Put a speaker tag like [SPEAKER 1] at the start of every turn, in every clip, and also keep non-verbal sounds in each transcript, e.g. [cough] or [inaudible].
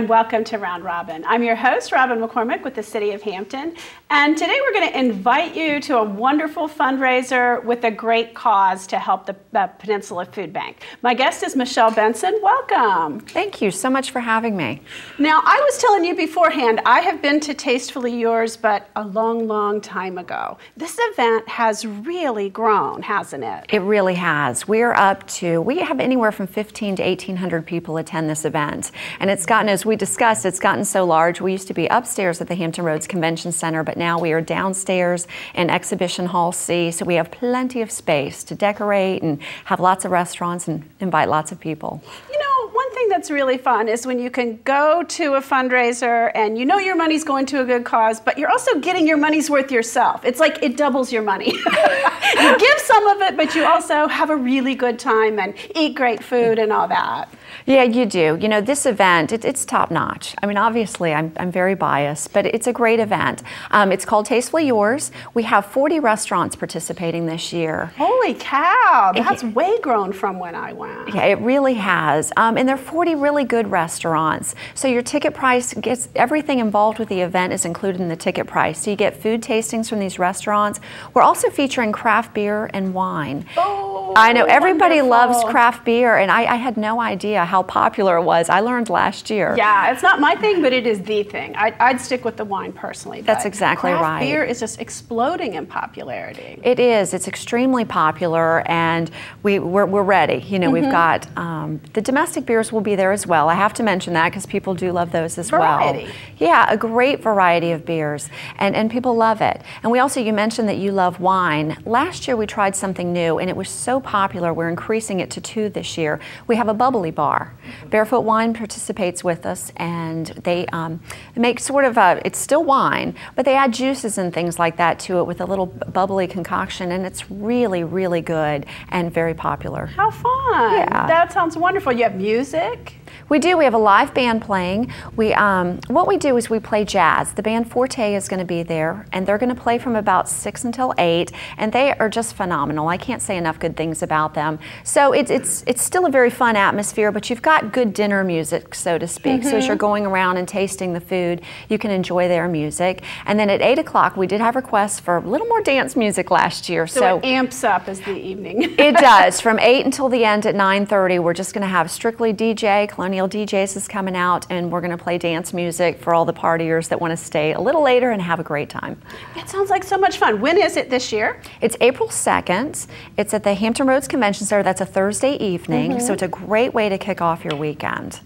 [SPEAKER 1] and welcome to Round Robin. I'm your host, Robin McCormick with the City of Hampton, and today we're going to invite you to a wonderful fundraiser with a great cause to help the uh, Peninsula Food Bank. My guest is Michele Benson. Welcome.
[SPEAKER 2] Thank you so much for having me.
[SPEAKER 1] Now, I was telling you beforehand, I have been to Tastefully Yours, but a long, long time ago. This event has really grown, hasn't it?
[SPEAKER 2] It really has. We're up to, we have anywhere from 15 to 1,800 people attend this event. And it's gotten, as we discussed, it's gotten so large. We used to be upstairs at the Hampton Roads Convention Center, but now we are downstairs in Exhibition Hall C. So we have plenty of space to decorate and have lots of restaurants and invite lots of people.
[SPEAKER 1] You know, one thing that's really fun is when you can go to a fundraiser and you know your money's going to a good cause, but you're also getting your money's worth yourself. It's like it doubles your money. [laughs] you give some of it, but you also have a really good time and eat great food and all that.
[SPEAKER 2] Yeah, you do. You know, this event, it, it's top notch. I mean, obviously, I'm, I'm very biased, but it's a great event. Um, it's called Tastefully Yours. We have 40 restaurants participating this year.
[SPEAKER 1] Holy cow, that's it, way grown from when I went.
[SPEAKER 2] Yeah, it really has. Um, and there are 40 really good restaurants. So your ticket price gets everything involved with the event is included in the ticket price. So you get food tastings from these restaurants. We're also featuring craft beer and wine.
[SPEAKER 1] Oh,
[SPEAKER 2] I know everybody
[SPEAKER 1] wonderful.
[SPEAKER 2] loves craft beer, and I, I had no idea how popular it was. I learned last year.
[SPEAKER 1] Yeah, it's not my thing, but it is the thing. I, would stick with the wine personally.
[SPEAKER 2] That's exactly
[SPEAKER 1] craft
[SPEAKER 2] right.
[SPEAKER 1] Beer is just exploding in popularity.
[SPEAKER 2] It is. It's extremely popular, and we we're, we're ready. You know, mm-hmm. we've got um, the domestic beers will be there as well. I have to mention that because people do love those as
[SPEAKER 1] variety.
[SPEAKER 2] well. Yeah, a great variety of beers, and and people love it. And we also you mentioned that you love wine. Last year we tried something new, and it was so popular. We're increasing it to two this year. We have a bubbly bar. Barefoot Wine participates with us, and they um, make sort of a, it's still wine, but they add juices and things like that to it with a little bubbly concoction, and it's really, really good and very popular.
[SPEAKER 1] How fun!
[SPEAKER 2] Yeah.
[SPEAKER 1] That sounds wonderful. You have music?
[SPEAKER 2] We do. We have a live band playing. We um, what we do is we play jazz. The band Forte is going to be there, and they're going to play from about six until eight, and they are just phenomenal. I can't say enough good things about them. So it's it's it's still a very fun atmosphere, but you've got good dinner music, so to speak. Mm-hmm. So as you're mm-hmm. going around and tasting the food, you can enjoy their music. And then at eight o'clock, we did have requests for a little more dance music last year.
[SPEAKER 1] So, so it amps up as the evening.
[SPEAKER 2] it [laughs] does. From eight until the end at nine thirty, we're just going to have strictly DJ Colonial DJs is coming out, and we're going to play dance music for all the partiers that want to stay a little later and have a great time.
[SPEAKER 1] It sounds like so much fun. When is it this year?
[SPEAKER 2] It's April 2nd. It's at the Hampton Roads Convention Center. That's a Thursday evening, mm-hmm. so it's a great way to kick off your weekend.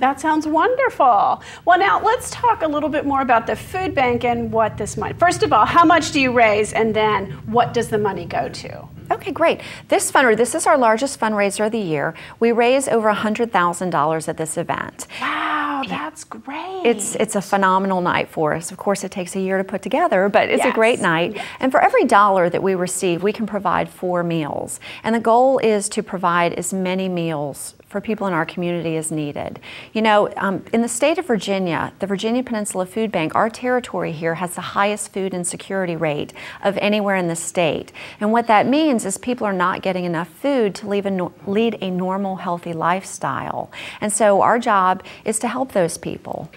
[SPEAKER 1] That sounds wonderful. Well, now let's talk a little bit more about the food bank and what this money. First of all, how much do you raise, and then what does the money go to?
[SPEAKER 2] Okay, great. This fundraiser, this is our largest fundraiser of the year. We raise over $100,000 at this event.
[SPEAKER 1] Wow, that's great.
[SPEAKER 2] It's it's a phenomenal night for us. Of course, it takes a year to put together, but it's
[SPEAKER 1] yes.
[SPEAKER 2] a great night.
[SPEAKER 1] Yes.
[SPEAKER 2] And for every dollar that we receive, we can provide four meals. And the goal is to provide as many meals for people in our community as needed. You know, um, in the state of Virginia, the Virginia Peninsula Food Bank, our territory here has the highest food insecurity rate of anywhere in the state. And what that means is people are not getting enough food to a, no lead a normal, healthy lifestyle. And so our job is to help those people.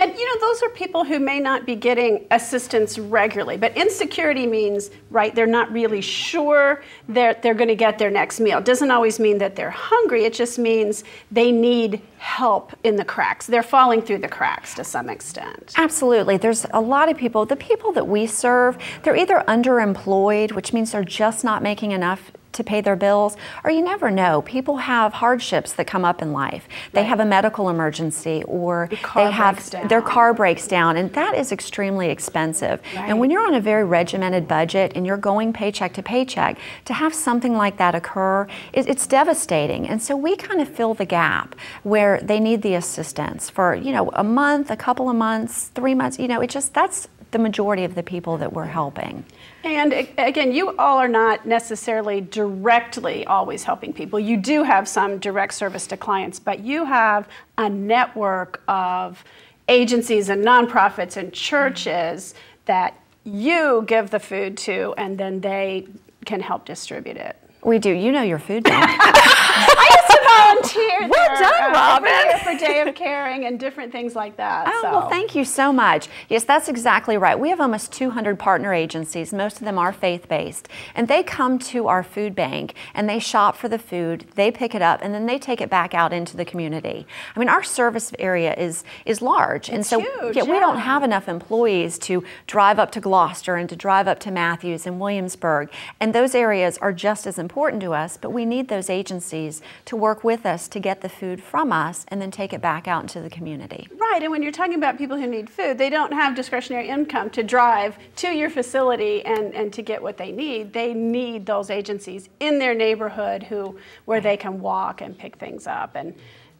[SPEAKER 1] And you know, those are people who may not be getting assistance regularly, but insecurity means, right, they're not really sure that they're going to get their next meal. It doesn't always mean that they're hungry, it just means they need help in the cracks. They're falling through the cracks to some extent.
[SPEAKER 2] Absolutely. There's a lot of people, the people that we serve, they're either underemployed, which means they're just not making enough to pay their bills, or you never know. People have hardships that come up in life. They
[SPEAKER 1] right.
[SPEAKER 2] have a medical emergency, or
[SPEAKER 1] the
[SPEAKER 2] they have their car breaks down, and that is extremely expensive.
[SPEAKER 1] Right.
[SPEAKER 2] And when you're on a very regimented budget and you're going paycheck to paycheck, to have something like that occur, it, it's devastating. And so we kind of fill the gap where they need the assistance for you know a month, a couple of months, three months. You know, it just that's the majority of the people that we're helping.
[SPEAKER 1] And again, you all are not necessarily directly always helping people. You do have some direct service to clients, but you have a network of agencies and nonprofits and churches that you give the food to, and then they can help distribute it.
[SPEAKER 2] We do. You know your food bank. [laughs] [laughs] Well done,
[SPEAKER 1] uh,
[SPEAKER 2] Robin.
[SPEAKER 1] for Day of [laughs] Caring and different things like that.
[SPEAKER 2] Oh,
[SPEAKER 1] so.
[SPEAKER 2] well, thank you so much. Yes, that's exactly right. We have almost 200 partner agencies. Most of them are faith based. And they come to our food bank and they shop for the food, they pick it up, and then they take it back out into the community. I mean, our service area is, is large. and so
[SPEAKER 1] huge,
[SPEAKER 2] yeah, we don't have enough employees to drive up to Gloucester and to drive up to Mathews and Williamsburg. And those areas are just as important to us, but we need those agencies to work with us to get the food from us and then take it back out into the community.
[SPEAKER 1] Right, and when you're talking about people who need food, they don't have discretionary income to drive to your facility and, and to get what they need. They need those agencies in their neighborhood who where they can walk and pick things up. And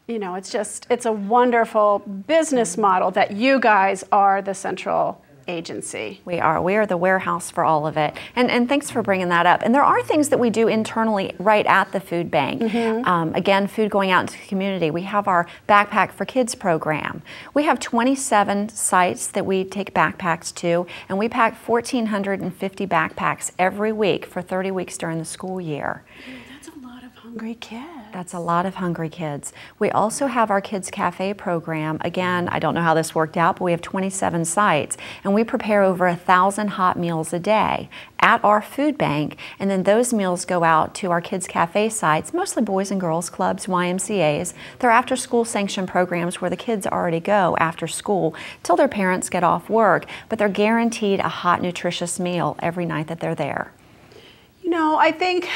[SPEAKER 1] you know, it's just it's a wonderful business model that you guys are the central agency.
[SPEAKER 2] We are. We are the warehouse for all of it. And, and thanks for bringing that up. And there are things that we do internally right at the food bank. Um, again, food going out into the community. We have our Backpack for Kids program. We have 27 sites that we take backpacks to, and we pack 1,450 backpacks every week for 30 weeks during the school year.
[SPEAKER 1] That's a lot of hungry kids.
[SPEAKER 2] That's a lot of hungry kids. We also have our Kids Cafe program. Again, I don't know how this worked out, but we have 27 sites, and we prepare over a thousand hot meals a day at our food bank, and then those meals go out to our Kids Cafe sites, mostly boys and girls clubs, YMCA's. They're after school sanctioned programs where the kids already go after school till their parents get off work, but they're guaranteed a hot, nutritious meal every night that they're there.
[SPEAKER 1] You know, I think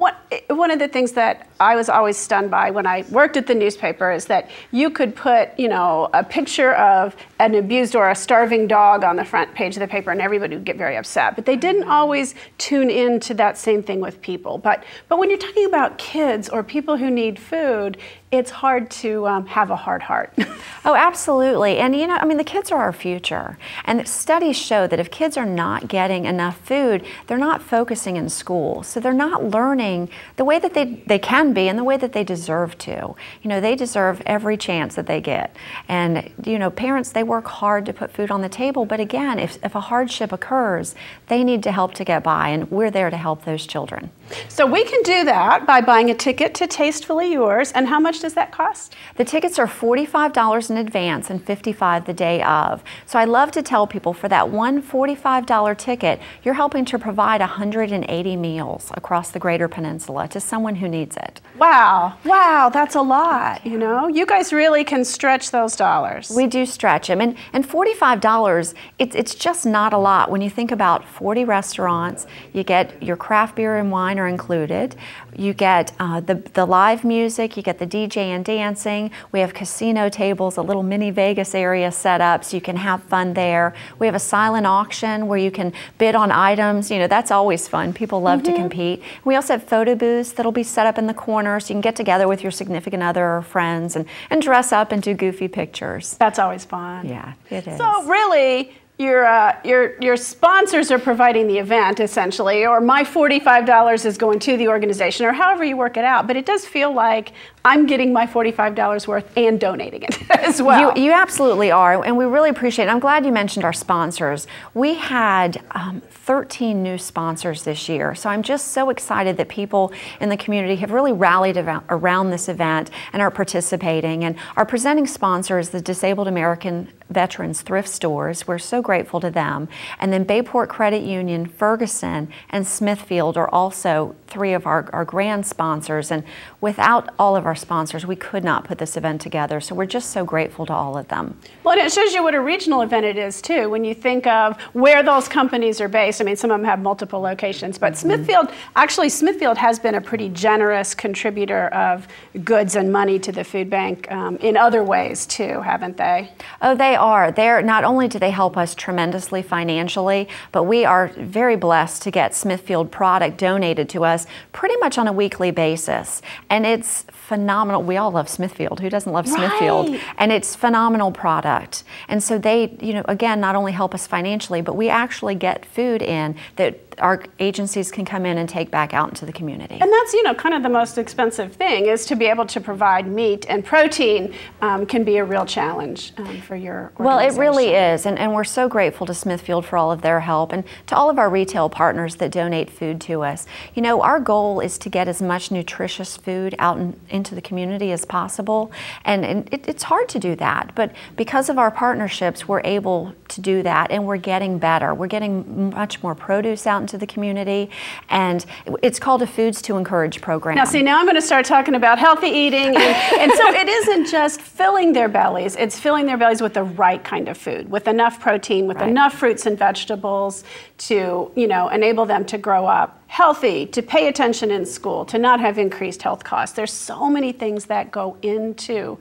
[SPEAKER 1] one, one of the things that I was always stunned by when I worked at the newspaper is that you could put, you know, a picture of an abused or a starving dog on the front page of the paper and everybody would get very upset. But they didn't always tune in to that same thing with people. But, but when you're talking about kids or people who need food, it's hard to um, have a hard heart. [laughs]
[SPEAKER 2] Oh, absolutely. And you know, I mean, the kids are our future. And studies show that if kids are not getting enough food, they're not focusing in school. So they're not learning the way that they, they can be and the way that they deserve to. You know, they deserve every chance that they get. And, you know, parents, they work hard to put food on the table. But again, if, if a hardship occurs, they need to help to get by. And we're there to help those children.
[SPEAKER 1] so we can do that by buying a ticket to Tastefully Yours. And how much does that cost?
[SPEAKER 2] The tickets are $45 in advance and 55 the day of. So I love to tell people for that one $45 ticket, you're helping to provide 180 meals across the greater peninsula to someone who needs it.
[SPEAKER 1] Wow, wow, that's a lot. You know, you guys really can stretch those dollars.
[SPEAKER 2] We do stretch them. And, and $45, it's, it's just not a lot. When you think about 40 restaurants, you get your craft beer and wine are included. You get uh, the, the live music, you get the DJ and dancing. We have casino tables, a little mini Vegas area set up so you can have fun there. We have a silent auction where you can bid on items. You know, that's always fun. People love to compete. We also have photo booths that'll be set up in the corner so you can get together with your significant other or friends and, and dress up and do goofy pictures.
[SPEAKER 1] That's always fun.
[SPEAKER 2] Yeah, it is.
[SPEAKER 1] So really, your uh, your your sponsors are providing the event essentially, or my forty-five dollars is going to the organization, or however you work it out. But it does feel like I'm getting my forty-five dollars worth and donating it [laughs] as well.
[SPEAKER 2] You, you absolutely are, and we really appreciate it. I'm glad you mentioned our sponsors. We had um, 13 new sponsors this year, so I'm just so excited that people in the community have really rallied around, around this event and are participating. And our presenting sponsor is the Disabled American Veterans Thrift Stores. We're so grateful to them. And then Bayport Credit Union, Ferguson, and Smithfield are also three of our, our grand sponsors. And without all of our sponsors, we could not put this event together. So we're just so grateful to all of them.
[SPEAKER 1] Well, and it shows you what a regional event it is too. When you think of where those companies are based, I mean, some of them have multiple locations, but Smithfield, actually, Smithfield has been a pretty generous contributor of goods and money to the food bank um, in other ways too, haven't they?
[SPEAKER 2] Oh, they are. They're not only do they help us tremendously financially, but we are very blessed to get Smithfield product donated to us pretty much on a weekly basis. And it's phenomenal. We all love Smithfield. Who doesn't love Smithfield?
[SPEAKER 1] Right.
[SPEAKER 2] And it's phenomenal product. And so they, you know, again, not only help us financially, but we actually get food in that our agencies can come in and take back out into the community.
[SPEAKER 1] And that's, you know, kind of the most expensive thing is to be able to provide meat and protein um, can be a real challenge um, for your
[SPEAKER 2] Well, it really is. And, and we're so grateful to Smithfield for all of their help and to all of our retail partners that donate food to us. You know, our goal is to get as much nutritious food out in, into the community as possible. And, and it, it's hard to do that. But because of our partnerships, we're able to do that and we're getting better. We're getting much more produce out into the community. And it's called a Foods to Encourage program.
[SPEAKER 1] Now, see, now I'm going to start talking about healthy eating. And, [laughs] and so it isn't just filling their bellies, it's filling their bellies with the right kind of food, with enough protein, with
[SPEAKER 2] Right.
[SPEAKER 1] enough fruits and vegetables to, you know, enable them to grow up healthy, to pay attention in school, to not have increased health costs. There's so many things that go into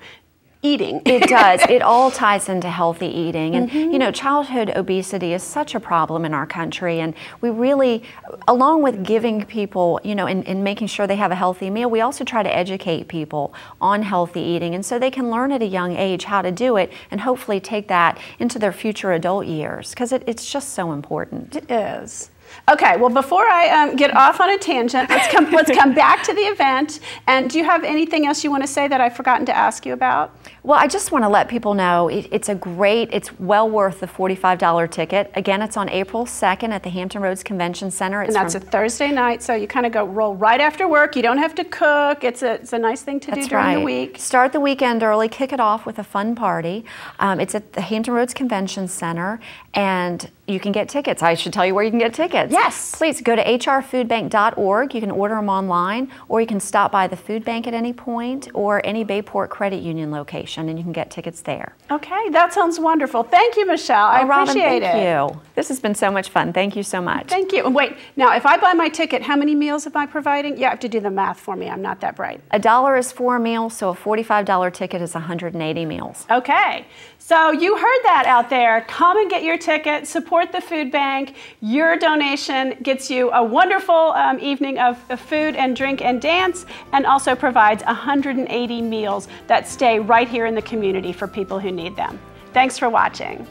[SPEAKER 1] eating.
[SPEAKER 2] It [laughs] does. It all ties into healthy eating. And, you mm-hmm. know, childhood obesity is such a problem in our country. And we really, along with giving people, you know, and, and making sure they have a healthy meal, we also try to educate people on healthy eating. And so they can learn at a young age how to do it and hopefully take that into their future adult years because it, it's just so important.
[SPEAKER 1] It is. Okay, well, before I um, get off on a tangent, let's come, [laughs] let's come back to the event. And do you have anything else you want to say that I've forgotten to ask you about?
[SPEAKER 2] Well, I just want to let people know it, it's a great, it's well worth the $45 ticket. Again, it's on April 2nd at the Hampton Roads Convention Center. It's
[SPEAKER 1] And that's a Thursday night, so you kind of go roll right after work. You don't have to cook. It's a, it's a nice thing to do during
[SPEAKER 2] right.
[SPEAKER 1] the week.
[SPEAKER 2] Start the weekend early, kick it off with a fun party. Um, it's at the Hampton Roads Convention Center, and you can get tickets. I should tell you where you can get tickets.
[SPEAKER 1] Yes.
[SPEAKER 2] Please go to hrfoodbank.org. You can order them online, or you can stop by the food bank at any point or any Bayport Credit Union location, and you can get tickets there.
[SPEAKER 1] Okay, that sounds wonderful. Thank you, Michele. I
[SPEAKER 2] Oh, Robin,
[SPEAKER 1] appreciate
[SPEAKER 2] thank
[SPEAKER 1] it.
[SPEAKER 2] Thank you. This has been so much fun. Thank you so much.
[SPEAKER 1] Thank you. And wait, now if I buy my ticket, how many meals am I providing? You have to do the math for me. I'm not that bright.
[SPEAKER 2] A dollar is four meals, so a $45 ticket is 180 meals.
[SPEAKER 1] Okay, so you heard that out there. Come and get your ticket, support the food bank. Your donation gets you a wonderful um, evening of, of food and drink and dance, and also provides 180 meals that stay right here in the community for people who need them. Thanks for watching.